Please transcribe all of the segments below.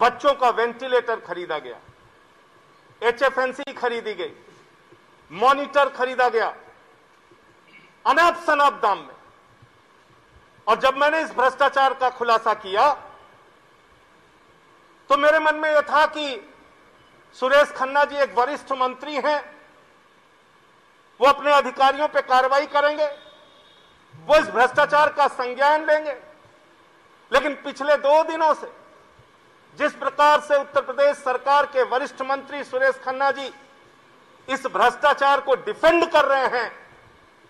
बच्चों का वेंटिलेटर खरीदा गया। एचएफएनसी खरीदी गई। मॉनिटर खरीदा गया। अनाप शनाप दाम में। और जब मैंने इस भ्रष्टाचार का खुलासा किया तो मेरे मन में यह था कि सुरेश खन्ना जी एक वरिष्ठ मंत्री हैं। वो अपने अधिकारियों पे कार्रवाई करेंगे। वो इस भ्रष्टाचार का संज्ञान लेंगे। लेकिन पिछले दो दिनों से जिस प्रकार से उत्तर प्रदेश सरकार के वरिष्ठ मंत्री सुरेश खन्ना जी इस भ्रष्टाचार को डिफेंड कर रहे हैं,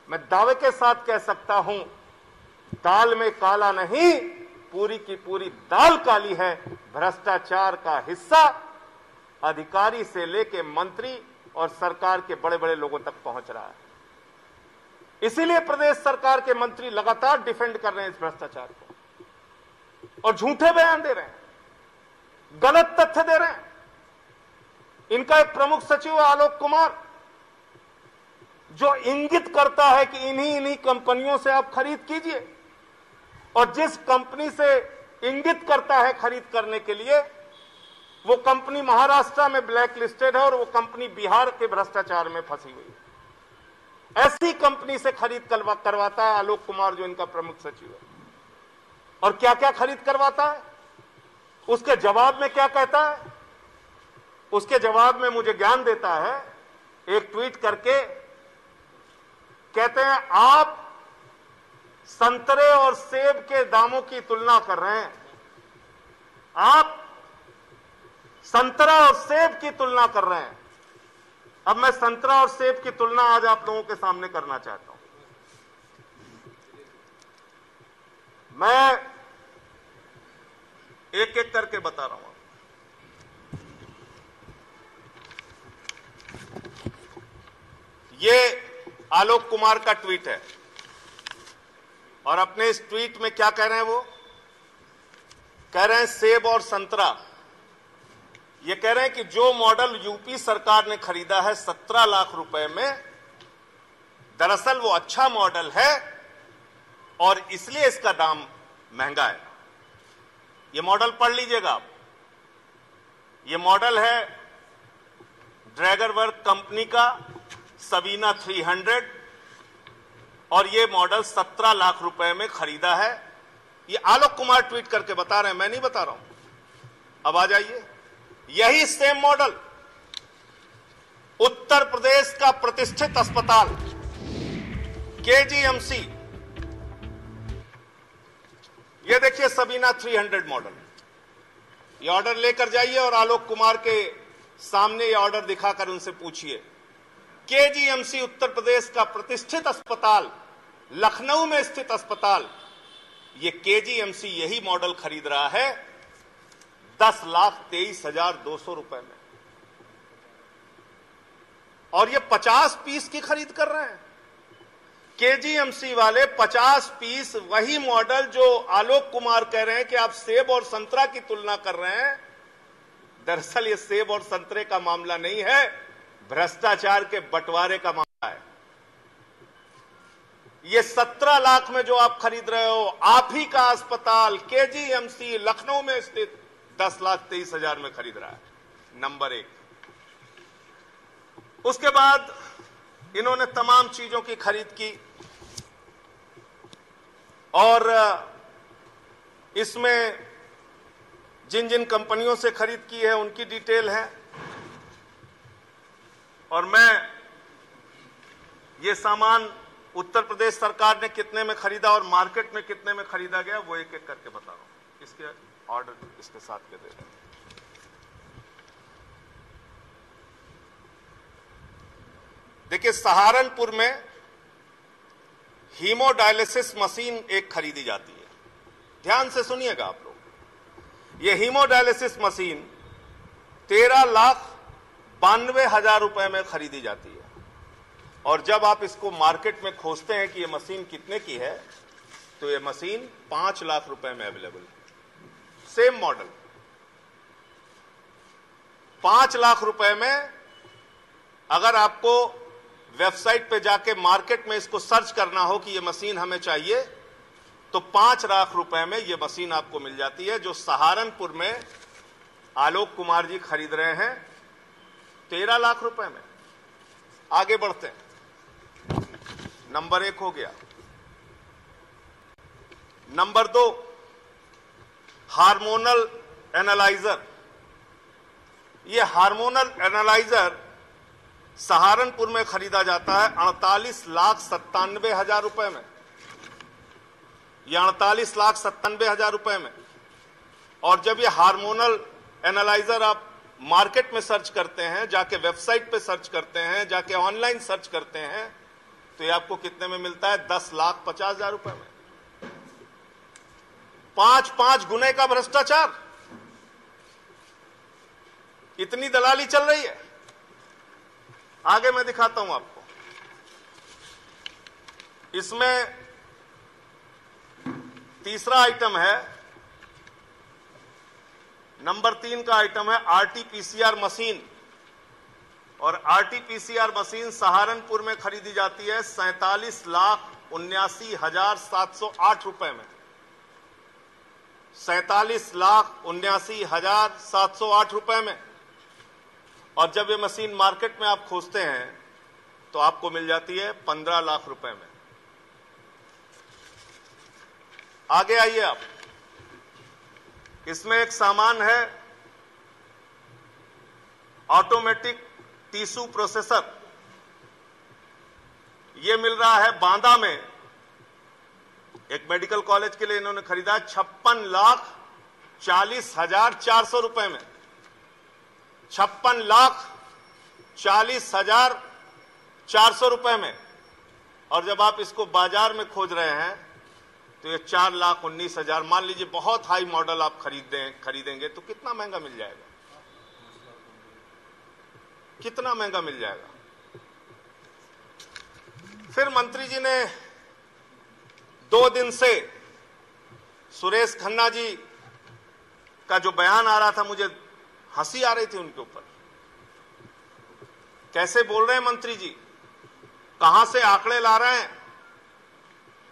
मैं दावे के साथ कह सकता हूँ, दाल में काला नहीं, पूरी की पूरी दाल काली है। भ्रष्टाचार का हिस्सा अधिकारी से लेके मंत्री और सरकार के बड़े बड़े लोगों तक पहुँच रहा है। इसीलिए प्रदेश सरकार के मंत्री लगातार डिफेंड कर रहे हैं इस भ्रष्टाचार को और झूठे बयान दे रहे हैं। गलत तथ्य दे रहे हैं। इनका एक प्रमुख सचिव आलोक कुमार, जो इंगित करता है कि इन्हीं इन्हीं कंपनियों से आप खरीद कीजिए और जिस कंपनी से इंगित करता है खरीद करने के लिए, वो कंपनी महाराष्ट्र में ब्लैक लिस्टेड है और वो कंपनी बिहार के भ्रष्टाचार में फंसी हुई है। ऐसी कंपनी से खरीद करवाता है आलोक कुमार, जो इनका प्रमुख सचिव है। और क्या क्या खरीद करवाता है? उसके जवाब में क्या कहता है? उसके जवाब में मुझे ज्ञान देता है। एक ट्वीट करके कहते हैं, आप संतरे और सेब के दामों की तुलना कर रहे हैं। आप संतरा और सेब की तुलना कर रहे हैं। अब मैं संतरा और सेब की तुलना आज आप लोगों के सामने करना चाहता हूँ। मैं एक एक करके बता रहा हूँ ये आलोक कुमार का ट्वीट है। और अपने इस ट्वीट में क्या कह रहे हैं वो? कह रहे हैं, सेब और संतरा। ये कह रहे हैं कि जो मॉडल यूपी सरकार ने खरीदा है सत्रह लाख रुपए में, दरअसल वो अच्छा मॉडल है और इसलिए इसका दाम महँगा है। ये मॉडल पढ़ लीजिएगा आप। ये मॉडल है ड्रैगर वर्क कंपनी का सबीना 300 और ये मॉडल 17 लाख रुपए में खरीदा है। ये आलोक कुमार ट्वीट करके बता रहे हैं, मैं नहीं बता रहा हूँ। अब आ जाइए। यही सेम मॉडल उत्तर प्रदेश का प्रतिष्ठित अस्पताल, केजीएमसी। ये देखिए सबीना 300 मॉडल। ये ऑर्डर लेकर जाइए और आलोक कुमार के सामने ये ऑर्डर दिखाकर उनसे पूछिए। केजीएमसी उत्तर प्रदेश का प्रतिष्ठित अस्पताल, लखनऊ में स्थित अस्पताल, ये केजीएमसी यही मॉडल खरीद रहा है, दस लाख तेईस हज़ार दो सौ रुपए में। और ये पचास पीस की खरीद कर रहे हैं। केजीएमसी वाले 50 पीस वही मॉडल जो आलोक कुमार कह रहे हैं कि आप सेब और संतरा की तुलना कर रहे हैं, दरअसल ये सेब और संतरे का मामला नहीं है, भ्रष्टाचार के बंटवारे का मामला है। ये 17 लाख में जो आप खरीद रहे हो, आप ही का अस्पताल केजीएमसी लखनऊ में स्थित 10 लाख तेईस हज़ार में खरीद रहा है। नंबर एक। उसके बाद इन्होंने तमाम चीज़ों की खरीद की। और इसमें जिन जिन कंपनियों से खरीद की है, उनकी डिटेल है। और मैं ये सामान उत्तर प्रदेश सरकार ने कितने में खरीदा और मार्केट में कितने में खरीदा गया, वो एक एक करके बता रहा हूँ। इसके ऑर्डर इसके साथ के दे रहे हैं। देखिए, सहारनपुर में हीमोडायलिसिस मशीन एक खरीदी जाती है। ध्यान से सुनिएगा आप लोग। ये हीमोडायलिसिस मशीन तेरह लाख बानवे हज़ार रुपए में खरीदी जाती है। और जब आप इसको मार्केट में खोजते हैं कि ये मशीन कितने की है तो ये मशीन पाँच लाख रुपए में अवेलेबल है। Same model. पाँच लाख रुपए में अगर आपको वेबसाइट पे जाके मार्केट में इसको सर्च करना हो कि ये मशीन हमें चाहिए तो पाँच लाख रुपए में ये मशीन आपको मिल जाती है, जो सहारनपुर में आलोक कुमार जी खरीद रहे हैं, तेरह लाख रुपए में। आगे बढ़ते हैं। नंबर एक हो गया। नंबर दो, हार्मोनल एनालाइजर। ये हार्मोनल एनालाइजर सहारनपुर में खरीदा जाता है अड़तालीस लाख सत्तानवे हज़ार रुपए में। ये अड़तालीस लाख सत्तानवे हज़ार रुपए में। और जब ये हार्मोनल एनालाइजर आप मार्केट में सर्च करते हैं, जाके वेबसाइट पे सर्च करते हैं, जाके ऑनलाइन सर्च करते हैं तो ये आपको कितने में मिलता है? दस लाख पचास हज़ार रुपए में। पाँच पाँच गुने का भ्रष्टाचार। इतनी दलाली चल रही है। आगे मैं दिखाता हूँ आपको। इसमें तीसरा आइटम है। नंबर तीन का आइटम है आरटीपीसीआर मशीन। और आरटीपीसीआर मशीन सहारनपुर में खरीदी जाती है सैतालीस लाख उन्यासी हज़ार सात सौ आठ रुपए में। सैतालीस लाख उन्यासी हज़ार सात सौ आठ रुपए में। और जब ये मशीन मार्केट में आप खोजते हैं तो आपको मिल जाती है पंद्रह लाख रुपए में। आगे आइए आप। इसमें एक सामान है, ऑटोमेटिक टीसू प्रोसेसर। यह मिल रहा है बांदा में। एक मेडिकल कॉलेज के लिए इन्होंने खरीदा छप्पन लाख चालीस हज़ार चार सौ रुपए में। छप्पन लाख चालीस हज़ार चार सौ रुपए में। और जब आप इसको बाज़ार में खोज रहे हैं तो ये चार लाख उन्नीस हज़ार, मान लीजिए बहुत हाई मॉडल आप खरीदें, खरीदेंगे तो कितना महँगा मिल जाएगा? कितना महँगा मिल जाएगा? फिर मंत्री जी ने दो दिन से सुरेश खन्ना जी का जो बयान आ रहा था, मुझे हँसी आ रही थी उनके ऊपर। कैसे बोल रहे हैं मंत्री जी? कहाँ से आंकड़े ला रहे हैं?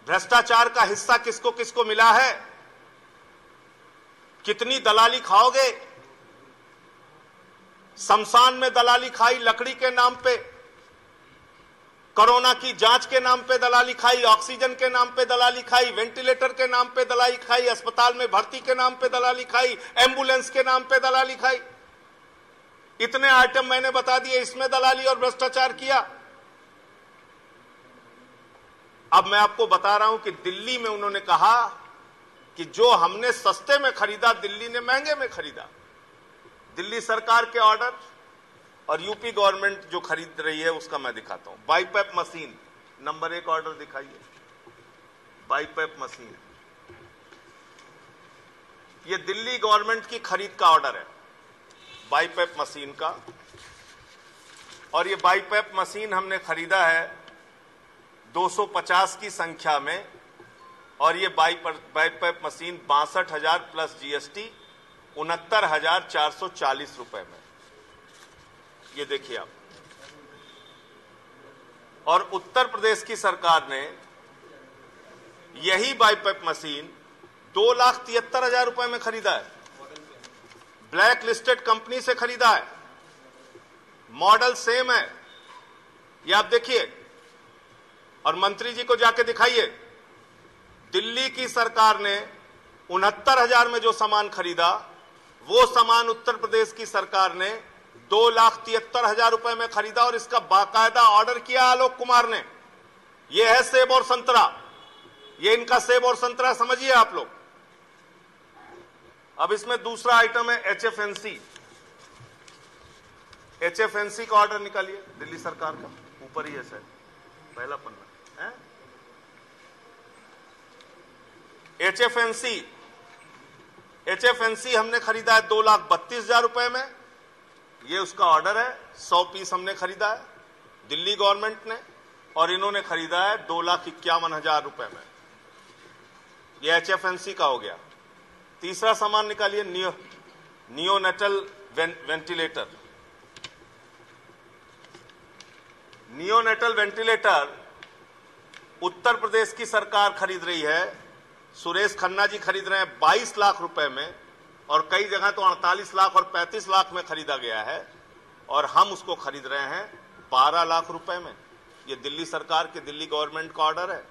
भ्रष्टाचार का हिस्सा किसको किसको मिला है? कितनी दलाली खाओगे? शमशान में दलाली खाई लकड़ी के नाम पे। कोरोना की जाँच के नाम पे दलाली खाई, ऑक्सीजन के नाम पे दलाली खाई, वेंटिलेटर के नाम पे दलाली खाई, अस्पताल में भर्ती के नाम पे दलाली खाई, एंबुलेंस के नाम पे दलाली खाई। इतने आइटम मैंने बता दिए, इसमें दलाली और भ्रष्टाचार किया। अब मैं आपको बता रहा हूँ कि दिल्ली में उन्होंने कहा कि जो हमने सस्ते में खरीदा, दिल्ली ने महँगे में खरीदा। दिल्ली सरकार के ऑर्डर और यूपी गवर्नमेंट जो खरीद रही है, उसका मैं दिखाता हूँ। बाईपैप मशीन, नंबर एक ऑर्डर दिखाइए। BiPAP machine. ये दिल्ली गवर्नमेंट की खरीद का ऑर्डर है, बाईपैप मशीन का। और ये बाईपैप मशीन हमने खरीदा है 250 की संख्या में, और ये बाई बाईपैप मशीन बासठ हज़ार प्लस जीएसटी उनहत्तर हज़ार चार सौ चालीस रुपए में। ये देखिए आप। और उत्तर प्रदेश की सरकार ने यही बाईपैप मशीन दो लाख तिहत्तर हज़ार रुपए में खरीदा है। ब्लैक लिस्टेड कंपनी से खरीदा है। मॉडल सेम है। ये आप देखिए। और मंत्री जी को जाके दिखाइए। दिल्ली की सरकार ने उनहत्तर हज़ार में जो सामान खरीदा, वो सामान उत्तर प्रदेश की सरकार ने दो लाख तिहत्तर हज़ार रुपए में खरीदा और इसका बाकायदा ऑर्डर किया आलोक कुमार ने। यह है सेब और संतरा। ये इनका सेब और संतरा समझिए आप लोग। अब इसमें दूसरा आइटम है एचएफएनसी एचएफएनसी का ऑर्डर निकालिए। दिल्ली सरकार का। ऊपर ही है पहला पन्ना। एचएफएनसी एचएफएनसी हमने खरीदा है दो लाख बत्तीस हज़ार रुपए में। ये उसका ऑर्डर है सौ पीस हमने खरीदा है दिल्ली गवर्नमेंट ने और इन्होंने खरीदा है दो लाख इक्यावन हज़ार रुपए में। ये एचएफएनसी का हो गया। तीसरा सामान निकालिए neo neonatal ven, ventilator neonatal ventilator Uttar Pradesh की सरकार खरीद रही है सुरेश खन्ना जी खरीद रहे हैं 22 लाख रुपए में। और कई जगह तो 48 लाख और 35 लाख में खरीदा गया है और हम उसको खरीद रहे हैं 12 लाख रुपए में। ये दिल्ली सरकार के दिल्ली गवर्नमेंट का ऑर्डर है।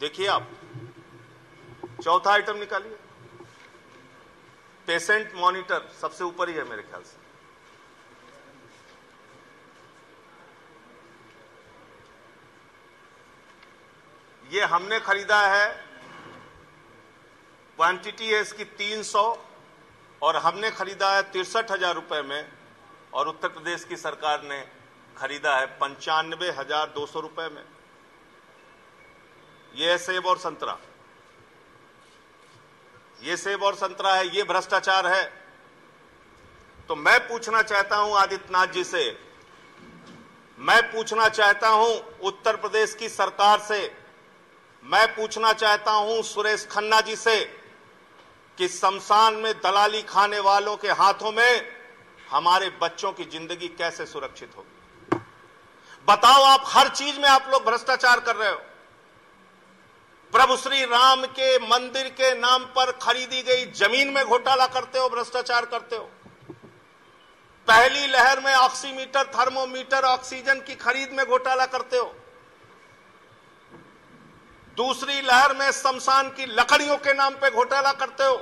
देखिए आप, चौथा आइटम निकालिए। पेशेंट मॉनिटर सबसे ऊपर ही है मेरे ख्याल से। ये हमने खरीदा है क्वांटिटी है इसकी 300 और हमने खरीदा है तिरसठ हज़ार रुपये में, और उत्तर प्रदेश की सरकार ने खरीदा है पंचानवे हज़ार दो सौ रुपये में। ये है सेब और संतरा। ये सेब और संतरा है, ये भ्रष्टाचार है। तो मैं पूछना चाहता हूँ आदित्यनाथ जी से, मैं पूछना चाहता हूँ उत्तर प्रदेश की सरकार से, मैं पूछना चाहता हूँ सुरेश खन्ना जी से कि शमशान में दलाली खाने वालों के हाथों में हमारे बच्चों की ज़िंदगी कैसे सुरक्षित होगी? बताओ आप हर चीज़ में आप लोग भ्रष्टाचार कर रहे हो। प्रभु श्री राम के मंदिर के नाम पर खरीदी गई ज़मीन में घोटाला करते हो, भ्रष्टाचार करते हो। पहली लहर में ऑक्सीमीटर, थर्मोमीटर, ऑक्सीजन की खरीद में घोटाला करते हो। दूसरी लहर में शमशान की लकड़ियों के नाम पे घोटाला करते हो,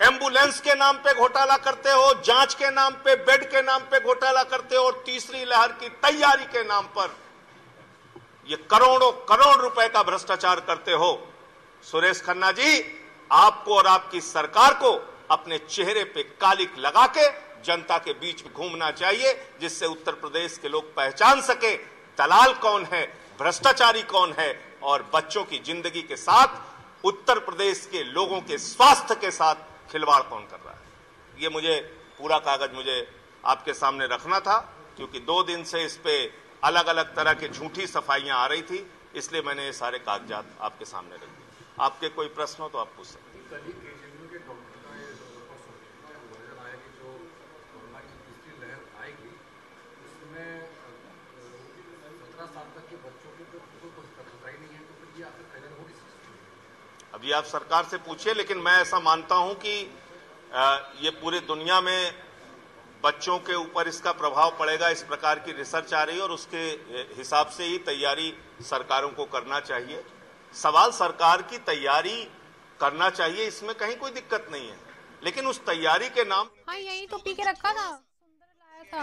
एंबुलेंस के नाम पे घोटाला करते हो, जाँच के नाम पे, बेड के नाम पे घोटाला करते हो और तीसरी लहर की तैयारी के नाम पर ये करोड़ों, करोड़ रुपए का भ्रष्टाचार करते हो। सुरेश खन्ना जी, आपको और आपकी सरकार को अपने चेहरे पे कालिक लगा के जनता के बीच घूमना चाहिए, जिससे उत्तर प्रदेश के लोग पहचान सके, दलाल कौन है भ्रष्टाचारी कौन है और बच्चों की ज़िंदगी के साथ, उत्तर प्रदेश के लोगों के स्वास्थ्य के साथ खिलवाड़ कौन कर रहा है? ये मुझे, पूरा कागज़ मुझे आपके सामने रखना था, क्योंकि दो दिन से इस पे अलग अलग तरह की झूठी सफाइयाँ आ रही थी, इसलिए मैंने ये सारे कागजात आपके सामने रख दिए। आपके कोई प्रश्न हो तो आप पूछ सकते हैं। अभी आप सरकार से पूछिए लेकिन मैं ऐसा मानता हूँ कि ये पूरी दुनिया में बच्चों के ऊपर इसका प्रभाव पड़ेगा इस प्रकार की रिसर्च आ रही है और उसके हिसाब से ही तैयारी सरकारों को करना चाहिए। सवाल सरकार की तैयारी करना चाहिए इसमें कहीं कोई दिक्कत नहीं है। लेकिन उस तैयारी के नाम हाँ यही तो पी के रखा था। सुंदर लाया था।